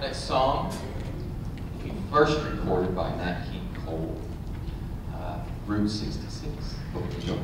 Next song, we first recorded by Nat King Cole, uh, Route 66. Hope you.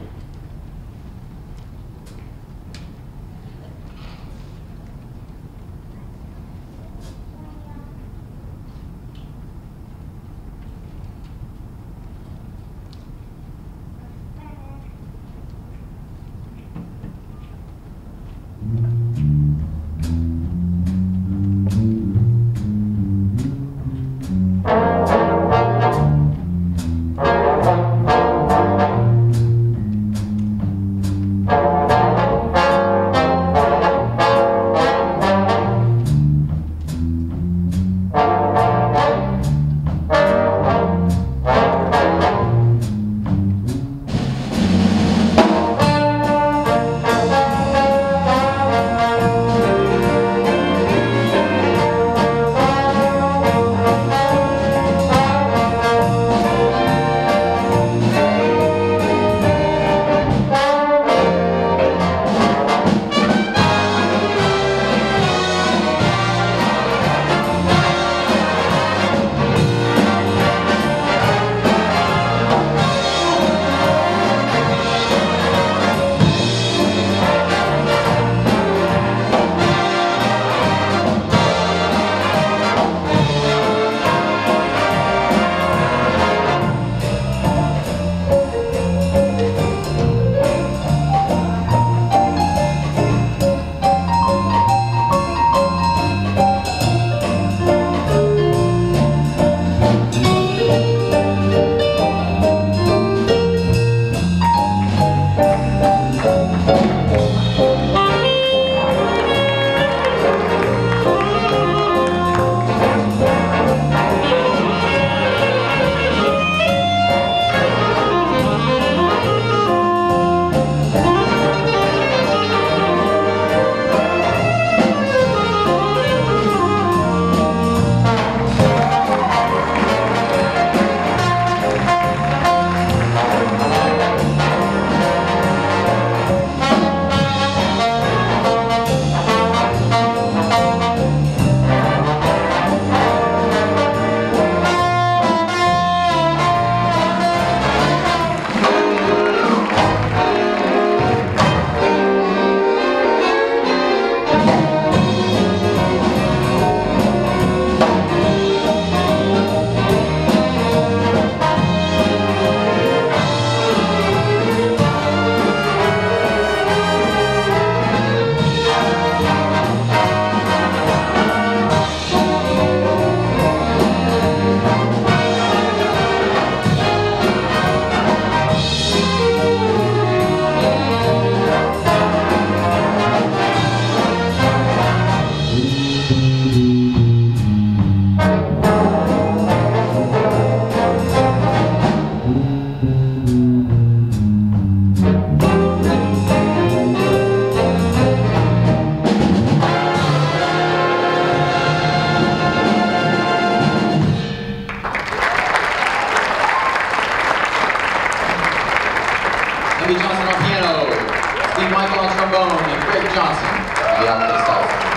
On the.